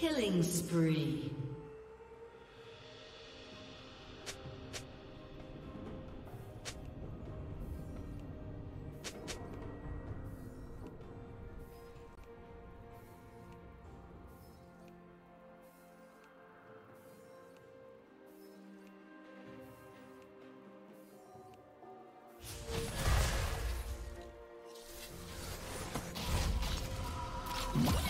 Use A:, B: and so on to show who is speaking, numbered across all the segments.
A: Killing spree. What?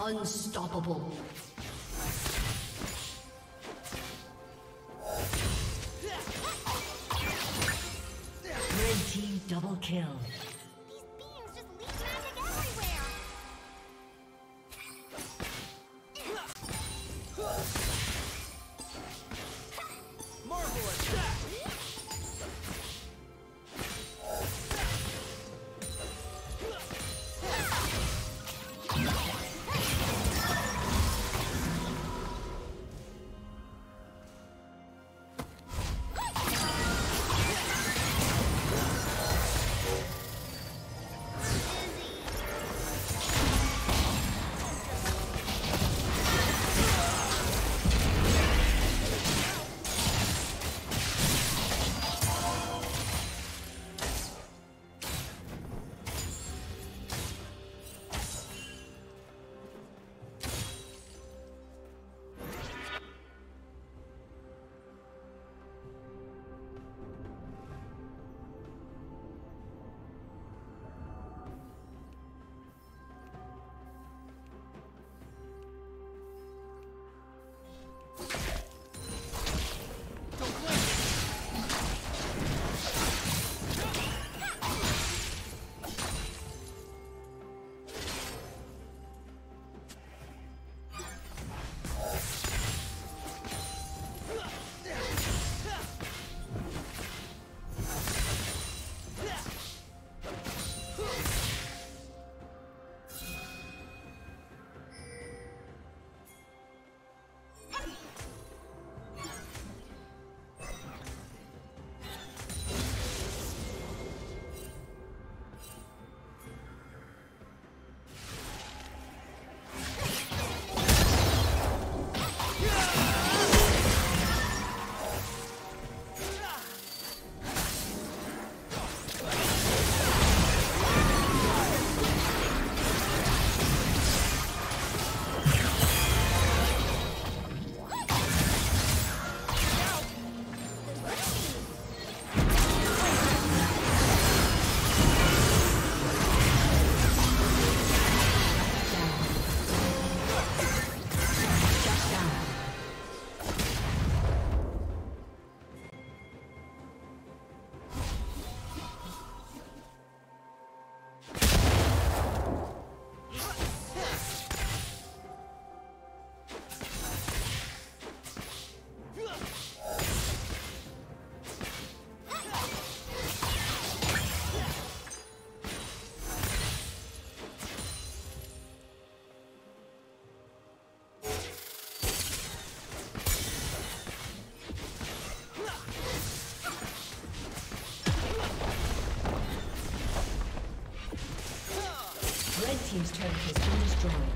A: Unstoppable. Red team double kill. Destroyed.